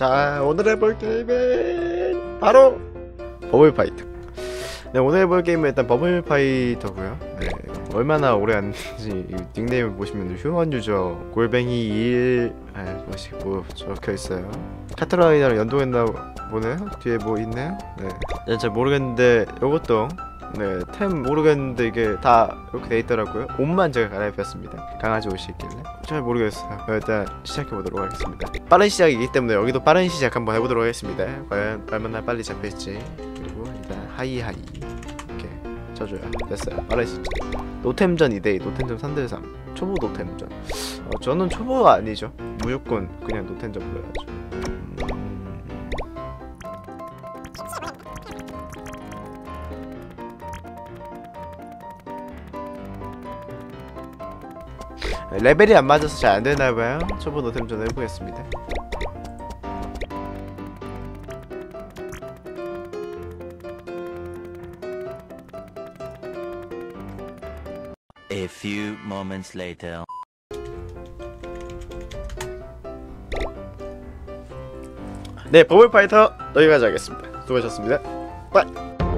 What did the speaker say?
자 오늘 해볼 게임은 바로 버블 파이터 네 오늘 해볼 게임은 일단 버블 파이터고요. 네 얼마나 오래 했는지 이 닉네임을 보시면 휴면 유저 골뱅이 1 아, 뭐 적혀있어요. 카트라이더랑 연동했나 보네 뒤에 뭐 있네요? 네 잘 모르겠는데 요것도 네, 템 모르겠는데 이게 다 이렇게 돼 있더라고요. 옷만 제가 갈아입혔습니다. 강아지 옷이 있길래 잘 모르겠어요. 어, 일단 시작해 보도록 하겠습니다. 빠른 시작이기 때문에 여기도 빠른 시작 한번 해보도록 하겠습니다. 과연 얼마나 빨리 잡힐지 그리고 일단 hi hi 이렇게 쳐줘요. 됐어요. 빠른 시작. 노템전 2대2, 노템전 3대3 초보 노템전. 어, 저는 초보가 아니죠. 무조건 그냥 노템전 불러야죠. 레벨이 안 맞아서 잘 안 되나봐요. 초보 노템전 해보겠습니다. A few moments later. 네, 버블 파이터 여기까지 하겠습니다. 수고하셨습니다. 빠이.